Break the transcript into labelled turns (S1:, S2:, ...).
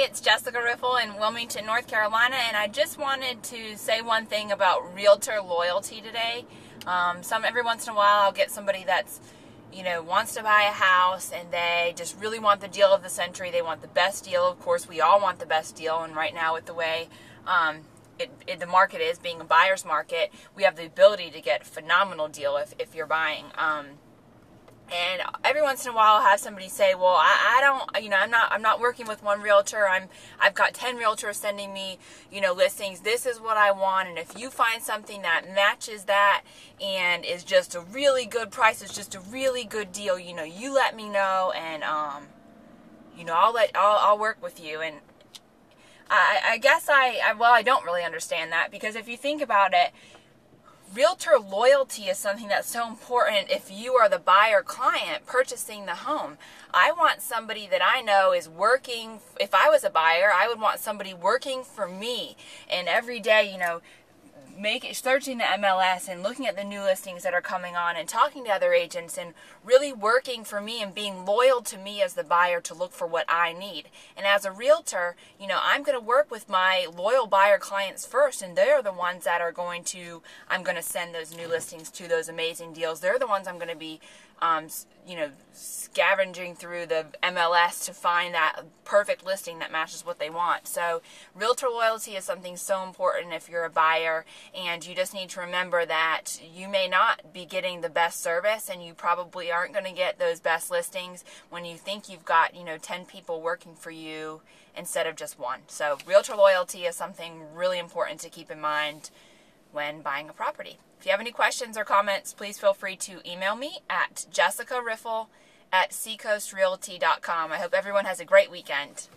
S1: it's Jessica Riffle in Wilmington, North Carolina, and I just wanted to say one thing about realtor loyalty today. Um, some every once in a while, I'll get somebody that's you know wants to buy a house and they just really want the deal of the century. They want the best deal. Of course, we all want the best deal, and right now with the way um, it, it, the market is being a buyer's market, we have the ability to get phenomenal deal if, if you're buying. Um, and every once in a while I'll have somebody say well I, I don't you know i'm not i'm not working with one realtor. I'm i've got 10 realtors sending me you know listings. This is what i want. And if you find something that matches that and is just a really good price it's just a really good deal you know you let me know and um you know i'll let i'll, I'll work with you. And I, I guess I, I well i don't really understand that because if you think about it realtor loyalty is something that's so important if you are the buyer client purchasing the home. I want somebody that I know is working. If I was a buyer, I would want somebody working for me and every day, you know, making searching the MLS and looking at the new listings that are coming on and talking to other agents and really working for me and being loyal to me as the buyer to look for what I need. And as a realtor, you know, I'm going to work with my loyal buyer clients first and they're the ones that are going to I'm going to send those new listings to those amazing deals. They're the ones I'm going to be um, you know, scavenging through the MLS to find that perfect listing that matches what they want. So, realtor loyalty is something so important if you're a buyer, and you just need to remember that you may not be getting the best service, and you probably aren't going to get those best listings when you think you've got, you know, 10 people working for you instead of just one. So, realtor loyalty is something really important to keep in mind when buying a property. If you have any questions or comments, please feel free to email me at jessicariffle at seacoastrealty.com. I hope everyone has a great weekend.